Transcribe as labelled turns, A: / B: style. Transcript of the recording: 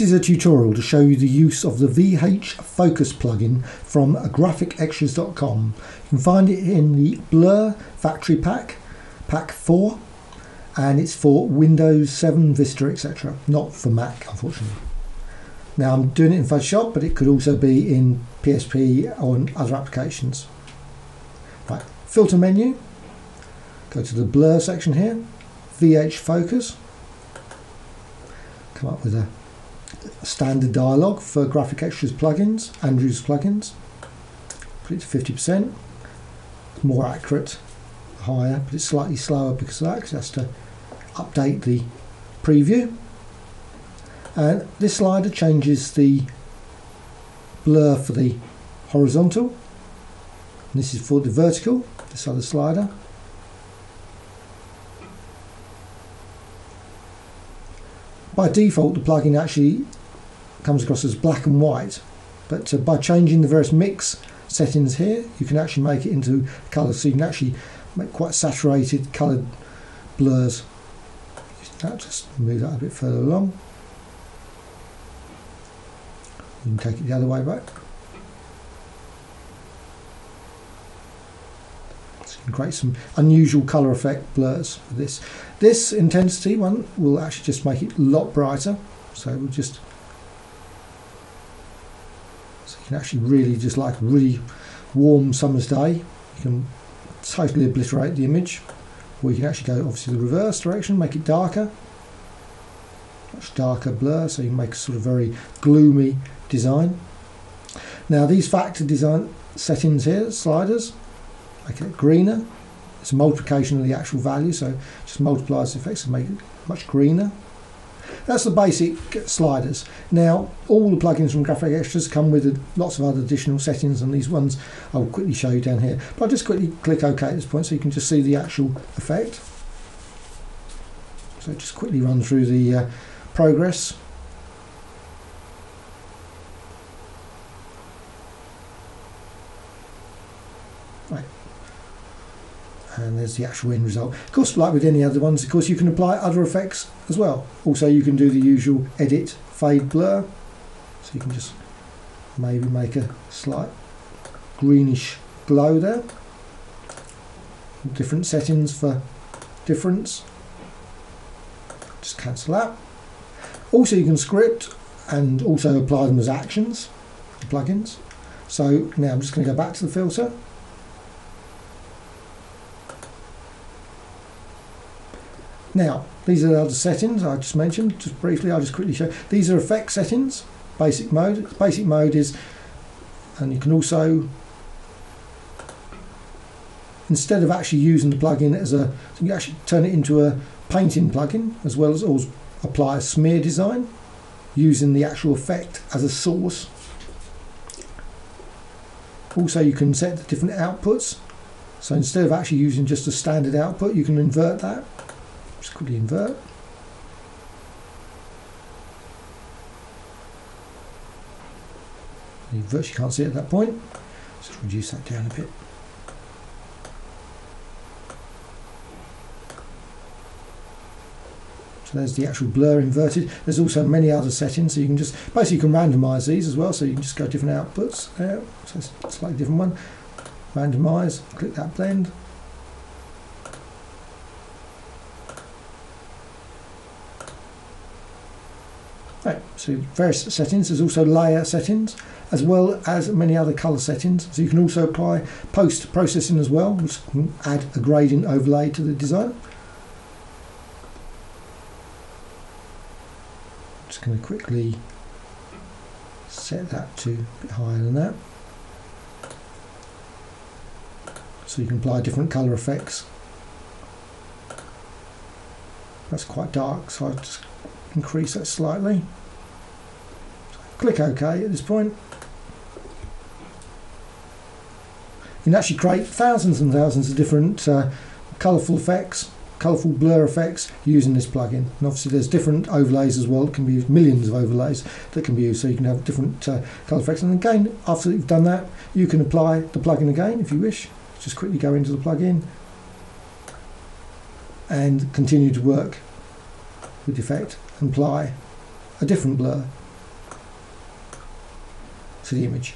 A: This is a tutorial to show you the use of the VH Focus plugin from graphicxtras.com. You can find it in the Blur Factory Pack, Pack 4, and it's for Windows 7, Vista, etc. Not for Mac, unfortunately. Now I'm doing it in Photoshop, but it could also be in PSP or on other applications. Right, filter menu, go to the Blur section here, VH Focus, come up with a standard dialog for Graphicxtras plugins, Andrews plugins. Put it to 50%. more accurate, higher, but it's slightly slower because of that, because it has to update the preview. And this slider changes the blur for the horizontal. And this is for the vertical, this other slider. By default, the plugin actually comes across as black and white, but uh, by changing the various mix settings here, you can actually make it into colour, so you can actually make quite saturated coloured blurs. Just move that a bit further along. You can take it the other way back. So you can create some unusual colour effect blurs for this. This intensity one will actually just make it a lot brighter. So we'll just so you can actually really just like really warm summer's day. You can totally obliterate the image. Or you can actually go obviously the reverse direction, make it darker. Much darker blur, so you can make a sort of very gloomy design. Now these factor design settings here, sliders, make it greener. It's a multiplication of the actual value, so just multiplies the effects and make it much greener. That's the basic sliders. Now, all the plugins from Graphicxtras come with lots of other additional settings, and these ones I'll quickly show you down here. But I'll just quickly click OK at this point so you can just see the actual effect. So just quickly run through the uh, progress. Right. And there's the actual end result. Of course, like with any other ones, of course, you can apply other effects as well. Also, you can do the usual edit, fade, blur. So you can just maybe make a slight greenish glow there. Different settings for difference. Just cancel that. Also, you can script and also apply them as actions, plugins. So now I'm just going to go back to the filter. Now, these are the other settings I just mentioned, just briefly, I'll just quickly show. These are effect settings, basic mode. Basic mode is, and you can also, instead of actually using the plugin as a, you actually turn it into a painting plugin, as well as also apply a smear design, using the actual effect as a source. Also, you can set the different outputs. So instead of actually using just a standard output, you can invert that just quickly invert. You virtually can't see at that point. Just reduce that down a bit. So there's the actual blur inverted. There's also many other settings, so you can just basically you can randomize these as well. So you can just go different outputs there. So it's a slightly different one. Randomize, click that blend. So various settings. There's also layer settings as well as many other color settings. So you can also apply post processing as well, which can add a gradient overlay to the design. Just going to quickly set that to a bit higher than that. So you can apply different color effects. That's quite dark, so I'll just increase that slightly. Click OK at this point. You can actually create thousands and thousands of different uh, colourful effects, colourful blur effects using this plugin. And obviously there's different overlays as well. It can be used, millions of overlays that can be used. So you can have different uh, colour effects. And again, after you've done that, you can apply the plugin again if you wish. Just quickly go into the plugin and continue to work with the effect and apply a different blur the image.